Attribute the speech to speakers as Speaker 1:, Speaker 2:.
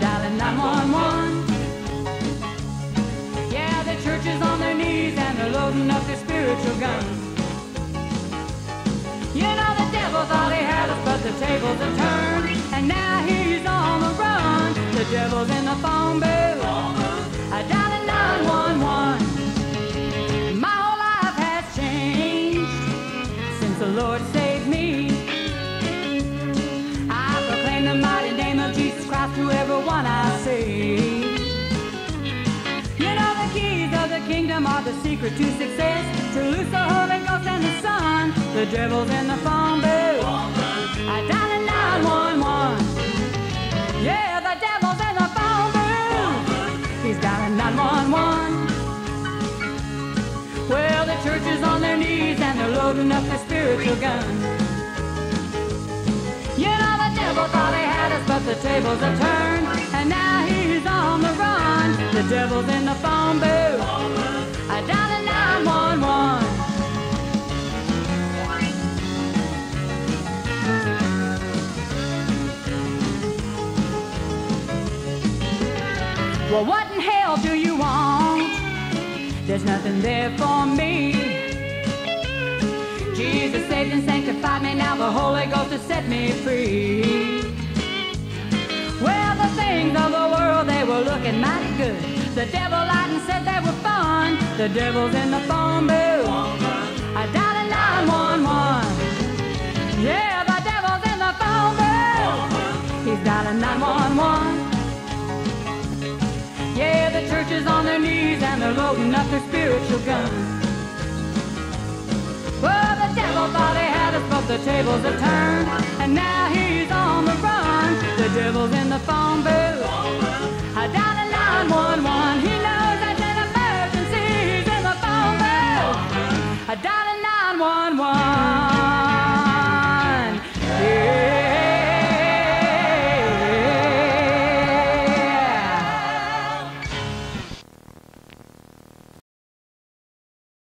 Speaker 1: dialing 911. Yeah, the church is on their knees and they're loading up their spiritual guns. You know the devil thought he had us, but the tables have turned, and now he's on the run. The devil's in the phone booth. I dialed 911. My whole life has changed since the Lord saved me. Of the are the secret to success. To loose the Holy Ghost and the Son. The devil's in the phone booth. I dial a 911. Yeah, the devil's in the phone booth. He's dialing 911. Well, the church is on their knees and they're loading up their spiritual guns. You know the devil thought he had us, but the tables have turned, and now he's on the run. The devil's in the phone booth. Well, what in hell do you want? There's nothing there for me. Jesus saved and sanctified me, now the Holy Ghost has set me free. Well, the things of the world, they were looking mighty good. The devil lied and said they were fun. The devil's in the phone booth. I dialed 911. Yeah, the devil's in the phone booth. He's dialing 911. Yeah, the church is on their knees and they're loading up their spiritual guns. Well, the devil thought he had us, but the tables have turned, and now he's on the run. The devil's in the phone booth. I dialed a 911. He knows that's an emergency. He's in the phone booth. I dialed a 911.